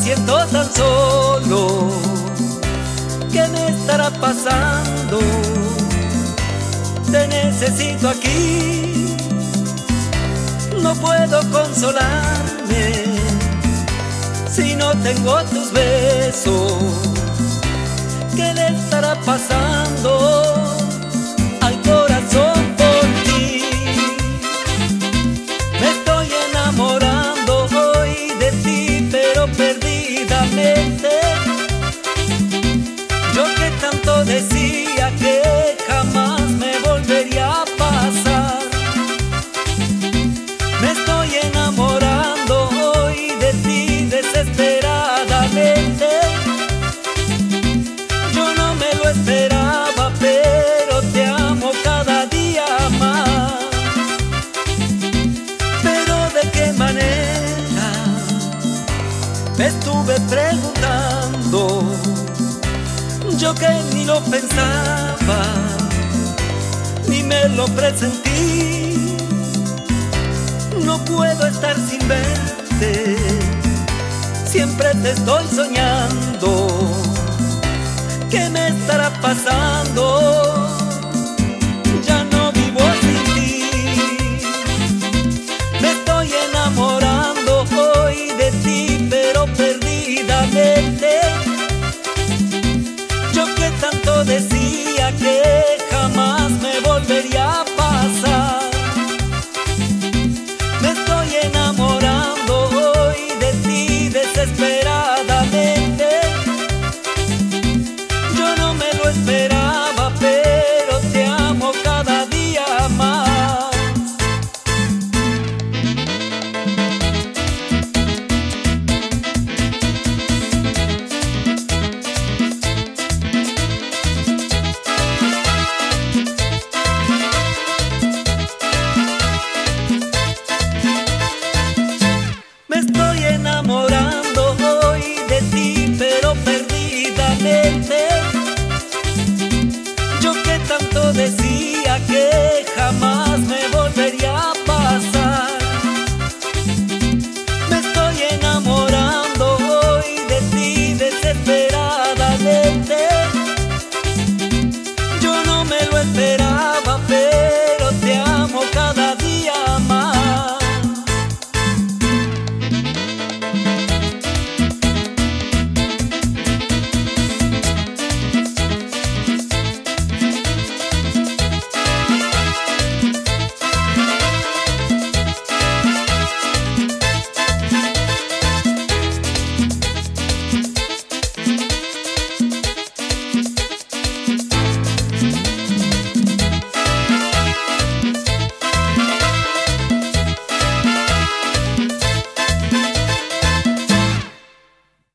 siento tan solo. ¿Qué me estará pasando? Te necesito aquí. No puedo consolarme si no tengo tus besos. ¿Qué le estará pasando estuve preguntando. Yo que ni lo pensaba, ni me lo presentí. No puedo estar sin verte, siempre te estoy soñando. ¿Qué me estará pasando? decía que Yo que tanto decía que jamás me voy.